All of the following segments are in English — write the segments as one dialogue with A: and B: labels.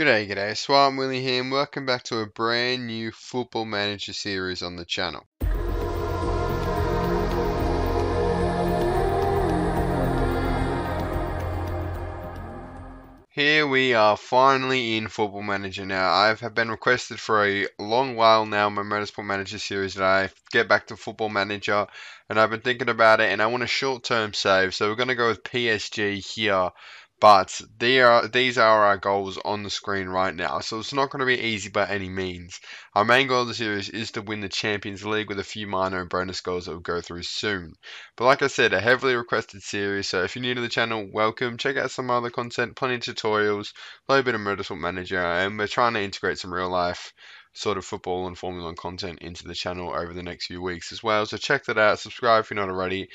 A: G'day, g'day, Spartan Willie here, and welcome back to a brand new Football Manager series on the channel. Here we are finally in Football Manager now. I've been requested for a long while now my Motorsport Manager series that I get back to Football Manager and I've been thinking about it and I want a short term save so we're going to go with PSG here but they are, these are our goals on the screen right now, so it's not going to be easy by any means. Our main goal of the series is to win the Champions League with a few minor and bonus goals that we'll go through soon. But like I said, a heavily requested series, so if you're new to the channel, welcome. Check out some other content, plenty of tutorials, a little bit of Motorsport Manager, and we're trying to integrate some real life sort of football and Formula One content into the channel over the next few weeks as well. So check that out. Subscribe if you're not already.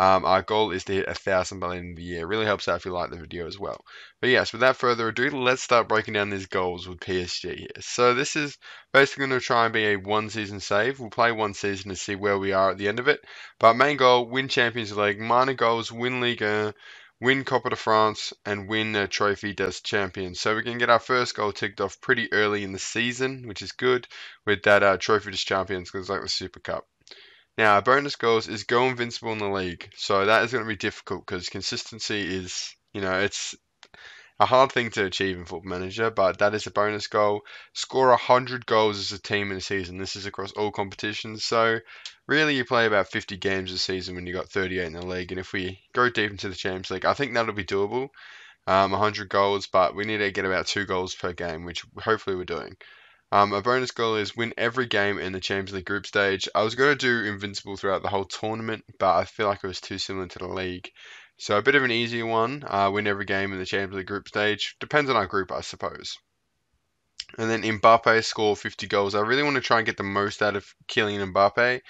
A: Um, our goal is to hit a thousand by the end of the year. It really helps out if you like the video as well. But yes, without further ado, let's start breaking down these goals with PSG here. So this is basically going to try and be a one season save. We'll play one season to see where we are at the end of it. But main goal, win Champions League. Minor goals, win Ligue 1 win Coupe de France, and win a Trophy des Champions. So we can get our first goal ticked off pretty early in the season, which is good with that uh, Trophy des Champions because it's like the Super Cup. Now, bonus goals is go invincible in the league. So that is going to be difficult because consistency is, you know, it's a hard thing to achieve in Football Manager, but that is a bonus goal. Score 100 goals as a team in a season. This is across all competitions. So really, you play about 50 games a season when you got 38 in the league. And if we go deep into the Champions League, I think that'll be doable. Um, 100 goals, but we need to get about two goals per game, which hopefully we're doing. Um, a bonus goal is win every game in the Champions League group stage. I was going to do Invincible throughout the whole tournament, but I feel like it was too similar to the league. So a bit of an easier one, uh, win every game in the Champions League group stage. Depends on our group, I suppose. And then Mbappe score 50 goals. I really want to try and get the most out of Kylian Mbappe.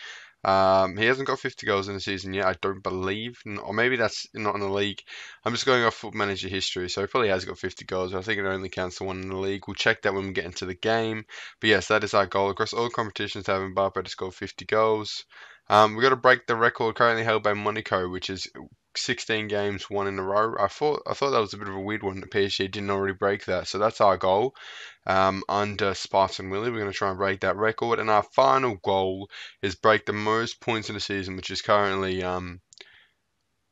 A: Um, he hasn't got 50 goals in the season yet, I don't believe, or maybe that's not in the league. I'm just going off Football Manager history, so he probably has got 50 goals. I think it only counts to one in the league. We'll check that when we get into the game. But yes, that is our goal across all competitions to have Mbappe to score 50 goals. Um, we've got to break the record currently held by Monaco, which is 16 games, one in a row. I thought I thought that was a bit of a weird one. that PSG didn't already break that, so that's our goal. Um, under Spartan Willie, we're going to try and break that record, and our final goal is break the most points in the season, which is currently um,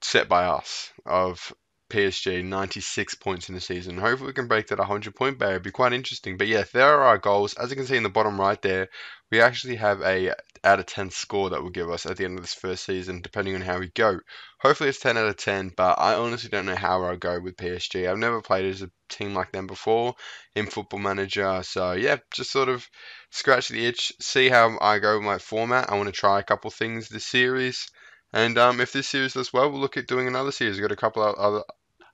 A: set by us of PSG 96 points in the season. Hopefully, we can break that 100 point barrier. It'd be quite interesting. But yeah, there are our goals. As you can see in the bottom right there, we actually have a out of 10 score that will give us at the end of this first season, depending on how we go. Hopefully, it's 10 out of 10, but I honestly don't know how I'll go with PSG. I've never played as a team like them before in Football Manager. So yeah, just sort of scratch the itch, see how I go with my format. I want to try a couple things this series. And um, if this series does well, we'll look at doing another series. We've got a couple of other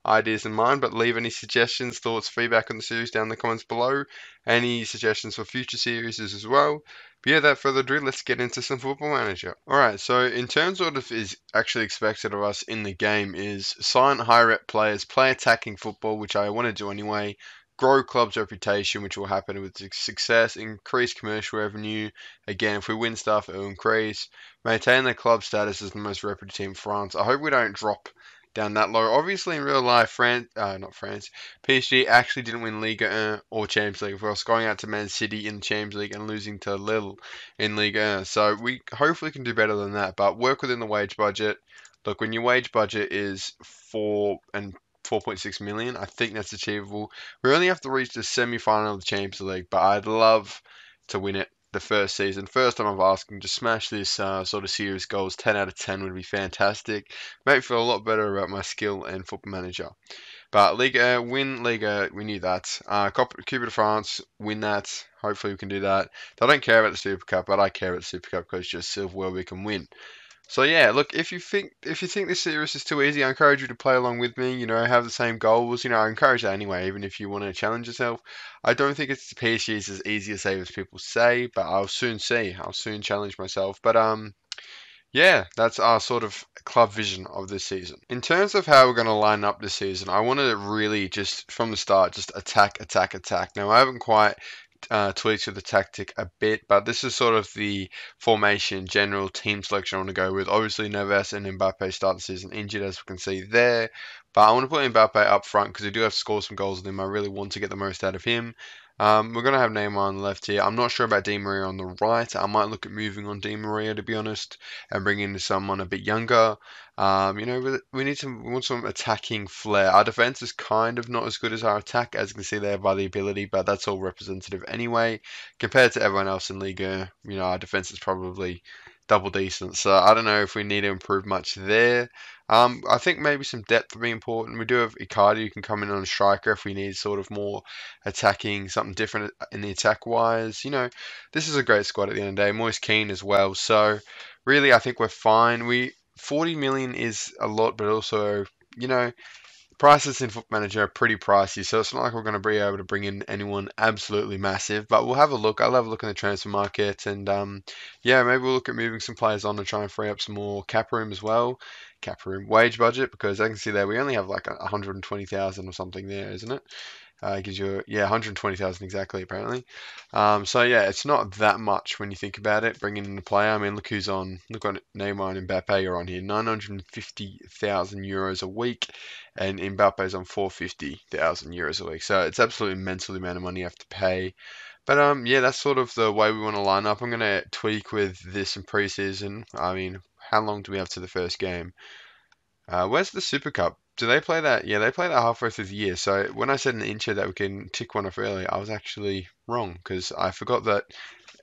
A: ideas in mind, but leave any suggestions, thoughts, feedback on the series down in the comments below. Any suggestions for future series as well. But yeah, without further ado, let's get into some Football Manager. Alright, so in terms of what is actually expected of us in the game is sign high rep players, play attacking football, which I want to do anyway, grow club's reputation, which will happen with success, increase commercial revenue. Again, if we win stuff, it will increase. Maintain the club status as the most reputable team in France. I hope we don't drop down that low. Obviously, in real life, France, uh, not France, PSG actually didn't win Liga 1 or Champions League. For us going out to Man City in the Champions League and losing to Lille in Liga 1. So we hopefully can do better than that, but work within the wage budget. Look, when your wage budget is four and 4.6 million. I think that's achievable. We only have to reach the semi final of the Champions League, but I'd love to win it the first season. First time I'm asking to smash this uh, sort of series goals. 10 out of 10 would be fantastic. Make me feel a lot better about my skill and football manager. But Liga, win Liga, we knew that. Uh, Coupe de France, win that. Hopefully we can do that. I don't care about the Super Cup, but I care about the Super Cup because it's just silverware we can win. So yeah, look, if you think if you think this series is too easy, I encourage you to play along with me. You know, have the same goals. You know, I encourage that anyway, even if you want to challenge yourself. I don't think it's the PSG is as easy to save as people say, but I'll soon see. I'll soon challenge myself. But um, yeah, that's our sort of club vision of this season. In terms of how we're going to line up this season, I want to really just from the start just attack, attack, attack. Now I haven't quite uh, tweaks with the tactic a bit, but this is sort of the formation, general team selection I want to go with. Obviously, Neves and Mbappe start the season injured, as we can see there. But I want to put Mbappe up front because he do have to score some goals with him. I really want to get the most out of him. Um, we're going to have Neymar on the left here. I'm not sure about Di Maria on the right. I might look at moving on Di Maria, to be honest, and bringing in someone a bit younger. Um, you know, we need some we want some attacking flair. Our defense is kind of not as good as our attack, as you can see there by the ability, but that's all representative anyway. Compared to everyone else in Liga, you know, our defense is probably double decent. So I don't know if we need to improve much there. Um, I think maybe some depth would be important. We do have Icardi who can come in on a striker if we need sort of more attacking, something different in the attack wise. You know, this is a great squad at the end of the day. Moise Kean as well. So really, I think we're fine. We 40 million is a lot, but also, you know, prices in Foot Manager are pretty pricey, so it's not like we're going to be able to bring in anyone absolutely massive. But we'll have a look. I'll have a look in the transfer market, and um, yeah, maybe we'll look at moving some players on to try and free up some more cap room as well, cap room wage budget, because I can see there we only have like 120,000 or something there, isn't it? Uh, gives you, yeah, 120,000 exactly, apparently. Um, so, yeah, it's not that much when you think about it, bringing in a player. I mean, look who's on. Look on Neymar and Mbappe are on here. 950,000 euros a week, and Mbappe's on 450,000 euros a week. So, it's absolutely mental the amount of money you have to pay. But um, yeah, that's sort of the way we want to line up. I'm going to tweak with this in preseason. I mean, how long do we have to the first game? Uh, where's the Super Cup? Do they play that? Yeah, they play that halfway through the year. So when I said the intro that we can tick one off early, I was actually wrong because I forgot that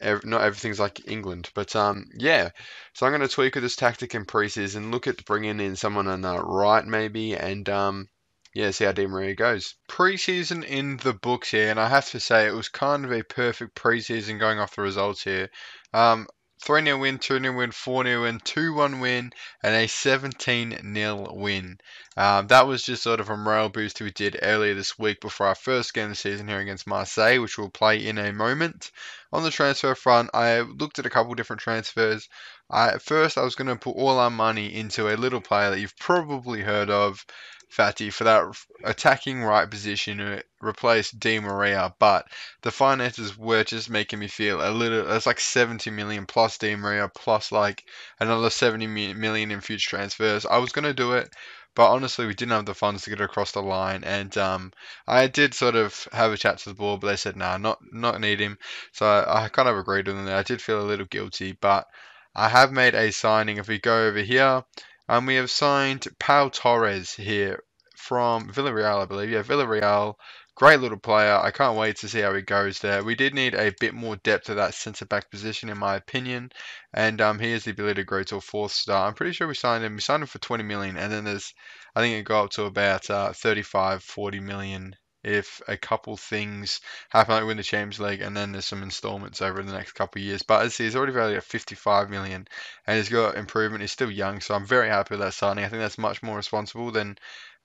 A: ev not everything's like England. But um, yeah. So I'm going to tweak with this tactic in preseason, look at bringing in someone on the right maybe, and um, yeah, see how Di Maria goes. Preseason in the books here, and I have to say it was kind of a perfect preseason going off the results here. Um, 3 0 win, 2 0 win, 4 0 win, 2 1 win, and a 17 0 win. Um, that was just sort of a morale boost we did earlier this week before our first game of the season here against Marseille, which we'll play in a moment. On the transfer front, I looked at a couple different transfers. I, at first, I was going to put all our money into a little player that you've probably heard of, Fati for that attacking right position to replace Di Maria, but the finances were just making me feel a little. It's like 70 million plus Di Maria plus like another 70 million in future transfers. I was gonna do it, but honestly, we didn't have the funds to get across the line, and um, I did sort of have a chat to the board, but they said, "Nah, not not need him." So I, I kind of agreed with them. I did feel a little guilty, but I have made a signing. If we go over here. And we have signed Pau Torres here from Villarreal, I believe. Yeah, Villarreal. Great little player. I can't wait to see how he goes there. We did need a bit more depth at that centre back position, in my opinion. And um, he has the ability to grow to a fourth star. I'm pretty sure we signed him. We signed him for 20 million, and then there's, I think it got up to about uh, 35, 40 million if a couple things happen, like win the Champions League, and then there's some installments over the next couple of years. But as he's already valued at 55 million, and he's got improvement. He's still young, so I'm very happy with that signing. I think that's much more responsible than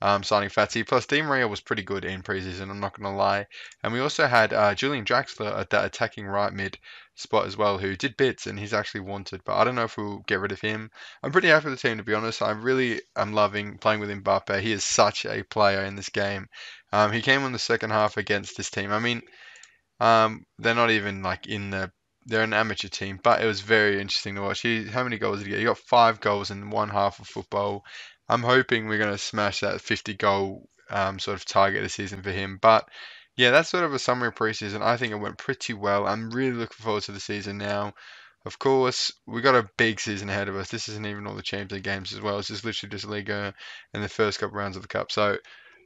A: um, signing Fati. Plus, Di Maria was pretty good in preseason. I'm not going to lie. And we also had uh, Julian Draxler at that attacking right mid spot as well, who did bits, and he's actually wanted. But I don't know if we'll get rid of him. I'm pretty happy with the team, to be honest. I really am loving playing with Mbappe. He is such a player in this game. Um, he came on the second half against this team. I mean, um, they're not even like in the they're an amateur team, but it was very interesting to watch. He, how many goals did he get? He got five goals in one half of football. I'm hoping we're going to smash that 50 goal um, sort of target this season for him. But yeah, that's sort of a summary of preseason. I think it went pretty well. I'm really looking forward to the season now. Of course, we got a big season ahead of us. This isn't even all the Champions League games as well. It's just literally just Liga and the first couple rounds of the Cup. So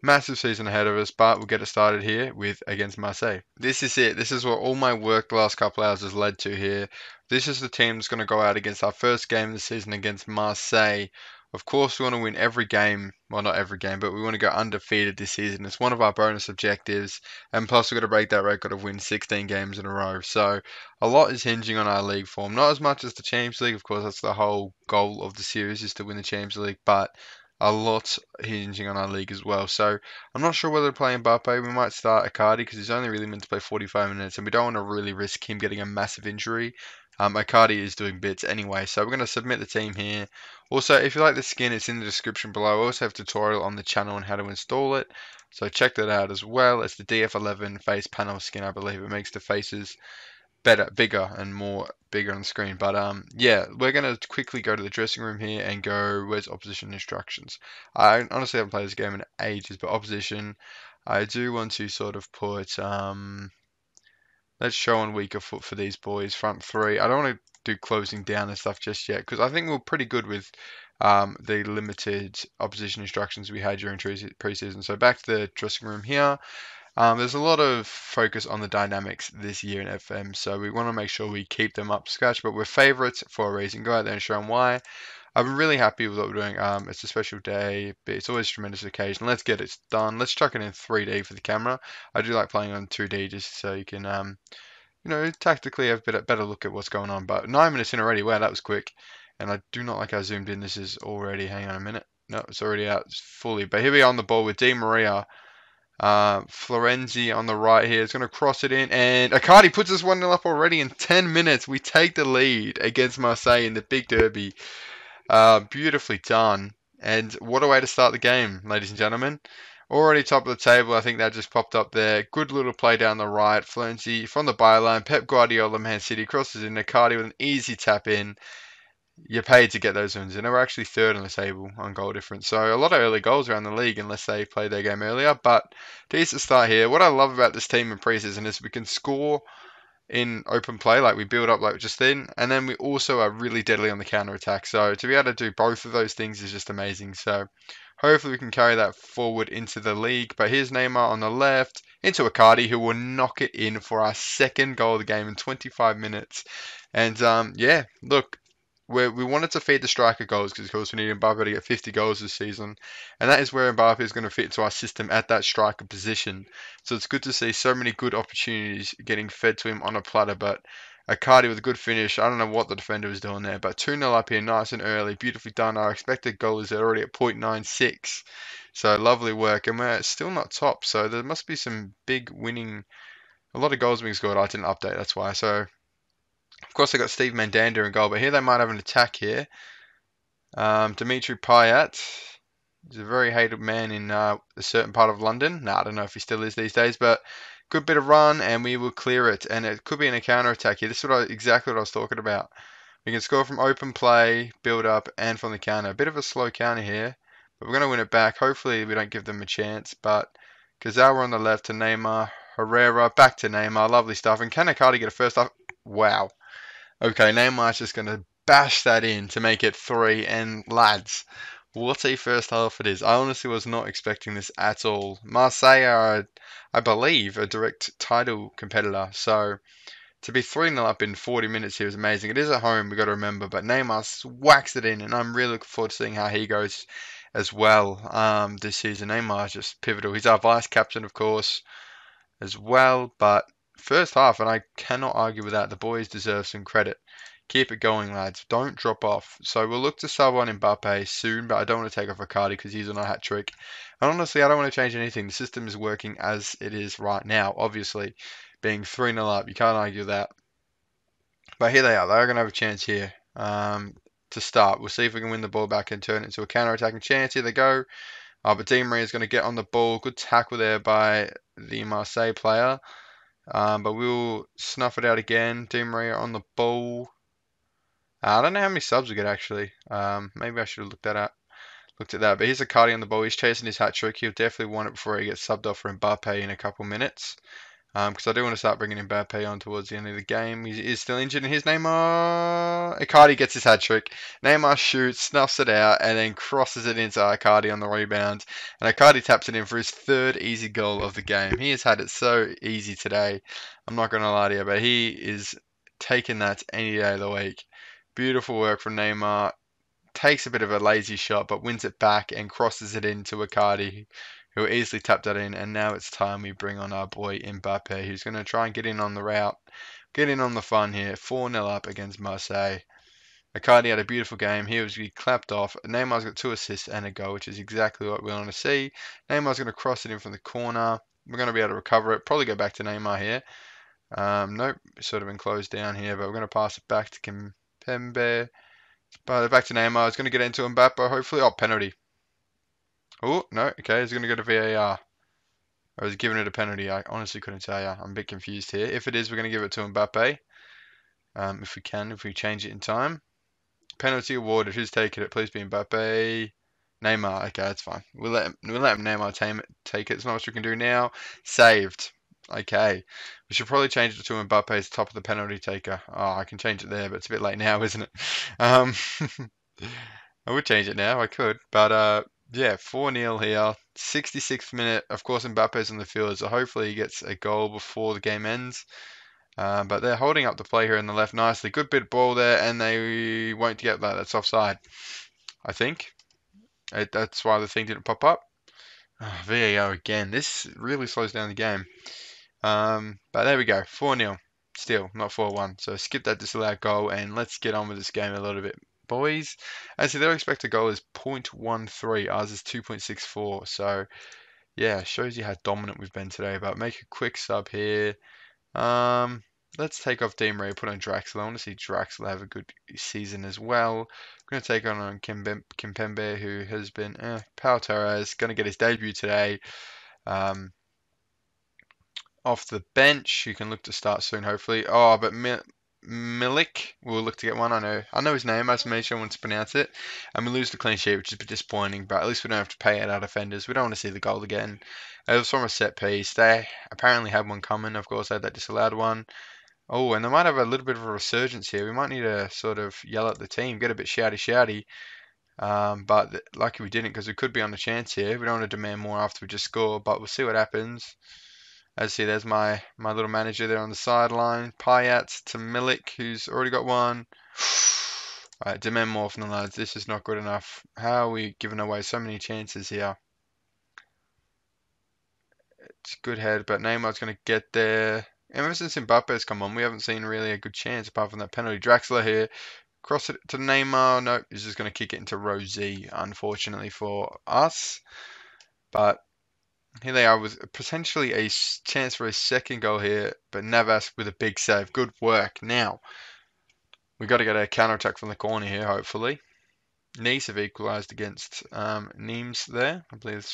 A: massive season ahead of us, but we'll get it started here with against Marseille. This is it. This is what all my work the last couple hours has led to here. This is the team that's going to go out against our first game of the season against Marseille of course, we want to win every game. Well, not every game, but we want to go undefeated this season. It's one of our bonus objectives. And plus, we've got to break that record of win 16 games in a row. So, a lot is hinging on our league form. Not as much as the Champions League, of course, that's the whole goal of the series is to win the Champions League. But a lot hinging on our league as well. So I'm not sure whether to play Mbappe. We might start Icardi because he's only really meant to play 45 minutes, and we don't want to really risk him getting a massive injury. Um, Icardi is doing bits anyway, so we're going to submit the team here. Also, if you like the skin, it's in the description below. I also have a tutorial on the channel on how to install it, so check that out as well. It's the DF11 face panel skin, I believe. It makes the faces better, bigger, and more bigger on the screen. But um, yeah, we're gonna quickly go to the dressing room here and go. Where's opposition instructions? I honestly haven't played this game in ages, but opposition, I do want to sort of put um. Let's show on weaker foot for these boys. Front three. I don't want to do closing down and stuff just yet because I think we're pretty good with um, the limited opposition instructions we had during preseason. So back to the dressing room here. Um, there's a lot of focus on the dynamics this year in FM, so we want to make sure we keep them up scratch. But we're favourites for a reason. Go out there and show them why. I'm really happy with what we're doing. Um, it's a special day, but it's always a tremendous occasion. Let's get it done. Let's chuck it in 3D for the camera. I do like playing on 2D just so you can, um, you know, tactically have a better, better look at what's going on. But nine minutes in already. Wow, that was quick. And I do not like how zoomed in this is already. Hang on a minute. No, it's already out fully. But here we are on the ball with Di Maria uh, Florenzi on the right here is going to cross it in, and Icardi puts us 1 0 up already in 10 minutes. We take the lead against Marseille in the big derby. Uh, beautifully done. And what a way to start the game, ladies and gentlemen. Already top of the table, I think that just popped up there. Good little play down the right. Florenzi from the byline. Pep Guardiola, Man City, crosses in. Icardi with an easy tap in you're paid to get those wins, and they're actually third on the table on goal difference. So a lot of early goals around the league, unless they play their game earlier. But decent start here. What I love about this team in preseason is we can score in open play, like we build up like just then, and then we also are really deadly on the counter attack. So to be able to do both of those things is just amazing. So hopefully we can carry that forward into the league. But here's Neymar on the left into Icardi, who will knock it in for our second goal of the game in 25 minutes. And um, yeah, look, we we wanted to feed the striker goals because, of course, we need Mbappe to get 50 goals this season. And that is where Mbappe is going to fit into our system at that striker position. So it's good to see so many good opportunities getting fed to him on a platter. But Icardi with a good finish. I don't know what the defender was doing there, but 2 0 up here, nice and early, beautifully done. Our expected goal is already at 0.96. So lovely work. And we're still not top. So there must be some big winning. A lot of goals being scored. I didn't update, that's why. So of course, they got Steve Mandanda in goal, but here they might have an attack here. Um, Dimitri Payet is a very hated man in uh, a certain part of London. Nah, I don't know if he still is these days, but good bit of run, and we will clear it. And it could be in a counter attack here. This is what I, exactly what I was talking about. We can score from open play, build up, and from the counter. A bit of a slow counter here, but we're going to win it back. Hopefully, we don't give them a chance. But Kurzawa on the left to Neymar, Herrera back to Neymar. Lovely stuff. And can Icardi get a first off? Wow. Okay, Neymar's just going to bash that in to make it three. And lads, what a first half it is. I honestly was not expecting this at all. Marseille are, I believe, a direct title competitor. So to be 3 0 up in 40 minutes here is amazing. It is at home, we've got to remember. But Neymar whacks it in, and I'm really looking forward to seeing how he goes as well um, this season. Neymar is just pivotal. He's our vice captain, of course, as well. But first half, and I cannot argue with that. The boys deserve some credit. Keep it going, lads. Don't drop off. So we'll look to sub on Mbappe soon, but I don't want to take off Icardi because he's on a hat trick. And honestly, I don't want to change anything. The system is working as it is right now. Obviously, being 3 0 up, you can't argue that. But here they are. They're going to have a chance here um, to start. We'll see if we can win the ball back and turn it into a counter attacking chance. Here they go. Uh, but Di Maria is going to get on the ball. Good tackle there by the Marseille player. Um, but we'll snuff it out again. Di Maria on the ball. I don't know how many subs we get actually. Um, maybe I should have looked that up. Looked at that. But here's Icardi on the ball. He's chasing his hat trick. He'll definitely want it before he gets subbed off for Mbappe in a couple minutes because um, I do want to start bringing in Mbappe on towards the end of the game. He is still injured, and his Neymar. Icardi gets his hat trick. Neymar shoots, snuffs it out, and then crosses it into Icardi on the rebound. And Icardi taps it in for his third easy goal of the game. He has had it so easy today. I'm not going to lie to you, but he is taking that any day of the week. Beautiful work from Neymar. Takes a bit of a lazy shot, but wins it back and crosses it into Icardi, who easily tapped that in. And now it's time we bring on our boy Mbappe, who's going to try and get in on the route, get in on the fun here. 4 0 up against Marseille. Icardi had a beautiful game. He was clapped off. Neymar's got two assists and a goal, which is exactly what we want to see. Neymar's going to cross it in from the corner. We're going to be able to recover it. Probably go back to Neymar here. Um, nope, sort of enclosed down here, but we're going to pass it back to Kimpembe. But back to Neymar. It's going to get into Mbappe, hopefully. Oh, penalty. Oh, no. Okay, he's going to go to VAR. I was giving it a penalty. I honestly couldn't tell you. I'm a bit confused here. If it is, we're going to give it to Mbappe. um, if we can, if we change it in time. Penalty awarded. Who's taking it? Please be Mbappe. Neymar. Okay, that's fine. We'll let him, we'll let him Neymar take it. There's not much we can do now. Saved. Okay. We should probably change it to Mbappe's top of the penalty taker. Oh, I can change it there, but it's a bit late now, isn't it? Um, I would change it now. I could. But uh, yeah, 4 0 here. 66th minute. Of course, Mbappe's on the field, so hopefully he gets a goal before the game ends. Uh, but they're holding up the play here in the left nicely. Good bit of ball there, and they won't get that. That's offside, I think. It, that's why the thing didn't pop up. Oh, again. This really slows down the game. Um, but there we go. 4 0. Still, not 4 1. So skip that disallowed goal and let's get on with this game a little bit, boys. As their expected goal is 0.13. Ours is 2.64. So, yeah, shows you how dominant we've been today. But make a quick sub here. Um, let's take off Di Maria, put on Draxler. I want to see Draxler have a good season as well. I'm going to take on, on Kimpembe, who has been eh, Pau Torres, going to get his debut today. Um, off the bench, you can look to start soon, hopefully. Oh, but Milik We'll look to get one. I know, I know his name. I just made sure I want to pronounce it. And we lose the clean sheet, which is a bit disappointing. But at least we don't have to pay out our defenders. We don't want to see the goal again. It was from a set piece. They apparently had one coming. Of course, they had that disallowed one. Oh, and they might have a little bit of a resurgence here. We might need to sort of yell at the team, get a bit shouty shouty. Um, but lucky we didn't because we could be on a chance here. We don't want to demand more after we just score, but we'll see what happens. As you see, there's my, my little manager there on the sideline. Payet to Milik, who's already got one. Right, demand more from the lads. This is not good enough. How are we giving away so many chances here? It's good head, but Neymar's going to get there. Ever since Mbappe's come on, we haven't seen really a good chance apart from that penalty. Draxler here, cross it to Neymar. No, he's just going to kick it into Z, unfortunately for us. But here they are with potentially a chance for a second goal here, but Navas with a big save. Good work. Now, we've got to get a counter attack from the corner here, hopefully. Nice have equalised against um, Nimes there. I believe.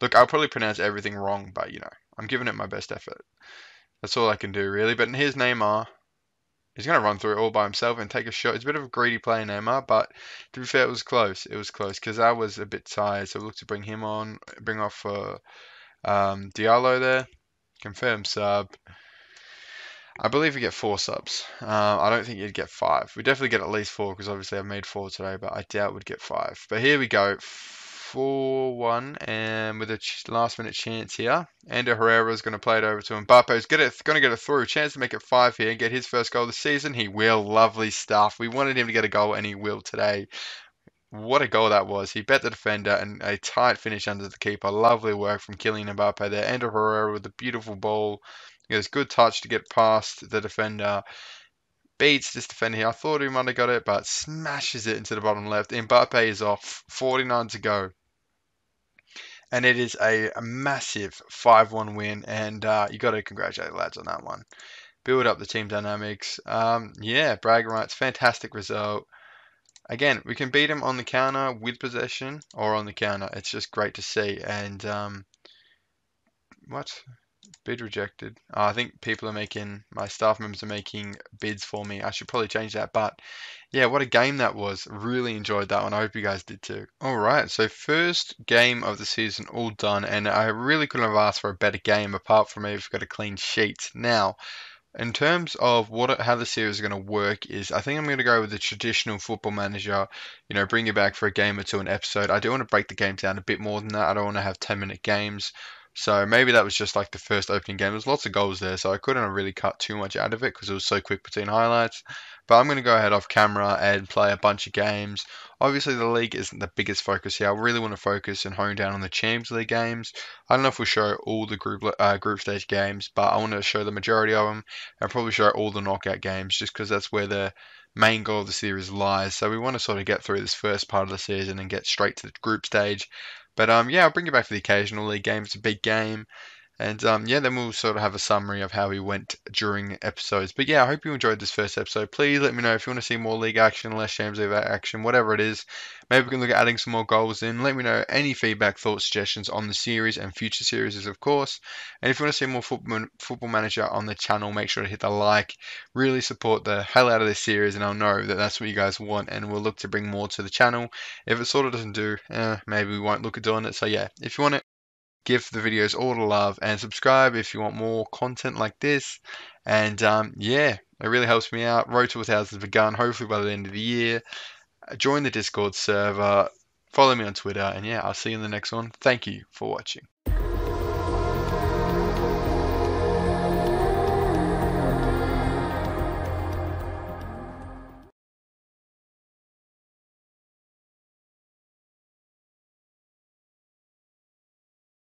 A: Look, I'll probably pronounce everything wrong, but you know, I'm giving it my best effort. That's all I can do, really. But here's Neymar. He's going to run through it all by himself and take a shot. It's a bit of a greedy play, Neymar, but to be fair, it was close. It was close because I was a bit tired, so we looked to bring him on, bring off uh, um, Diallo there. Confirm sub. I believe we get four subs. Uh, I don't think you'd get five. We definitely get at least four because obviously I've made four today, but I doubt we'd get five. But here we go. 4-1 and with a last minute chance here. Ander Herrera is going to play it over to Mbappe. He's going to get a through. Chance to make it 5 here and get his first goal of the season. He will. Lovely stuff. We wanted him to get a goal and he will today. What a goal that was. He bet the defender and a tight finish under the keeper. Lovely work from Kylian Mbappe there. Ander Herrera with a beautiful ball. He has good touch to get past the defender beats this defender here. I thought he might have got it, but smashes it into the bottom left. Mbappe is off. 49 to go and it is a, a massive 5-1 win, and uh, you got to congratulate the lads on that one. Build up the team dynamics. Um, yeah, bragging rights, fantastic result. Again, we can beat them on the counter with possession or on the counter. It's just great to see. And um, what? Bid rejected. Oh, I think people are making, my staff members are making bids for me. I should probably change that. But yeah, what a game that was. Really enjoyed that one. I hope you guys did too. All right, so first game of the season all done. And I really couldn't have asked for a better game apart from if we've got a clean sheet. Now, in terms of what how the series is going to work is I think I'm going to go with the traditional football manager, you know, bring you back for a game or two an episode. I do want to break the game down a bit more than that. I don't want to have 10 minute games. So maybe that was just like the first opening game. There's lots of goals there, so I couldn't really cut too much out of it because it was so quick between highlights. But I'm going to go ahead off camera and play a bunch of games. Obviously, the league isn't the biggest focus here. I really want to focus and hone down on the Champions League games. I don't know if we'll show all the group uh, group stage games, but I want to show the majority of them and probably show all the knockout games just because that's where the main goal of the series lies. So we want to sort of get through this first part of the season and get straight to the group stage but um, yeah, I'll bring you back for the occasional league game. It's a big game. And um, yeah, then we'll sort of have a summary of how we went during episodes. But yeah, I hope you enjoyed this first episode. Please let me know if you want to see more league action, less James Lever action, whatever it is. Maybe we can look at adding some more goals in. Let me know any feedback, thoughts, suggestions on the series and future series, of course. And if you want to see more football, football manager on the channel, make sure to hit the like. Really support the hell out of this series, and I'll know that that's what you guys want. And we'll look to bring more to the channel. If it sort of doesn't do, eh, maybe we won't look at doing it. So yeah, if you want it, give the videos all the love and subscribe if you want more content like this. And um, yeah, it really helps me out. Road to 1000 has begun, hopefully by the end of the year. Join the Discord server, follow me on Twitter, and yeah, I'll see you in the next one. Thank you for watching.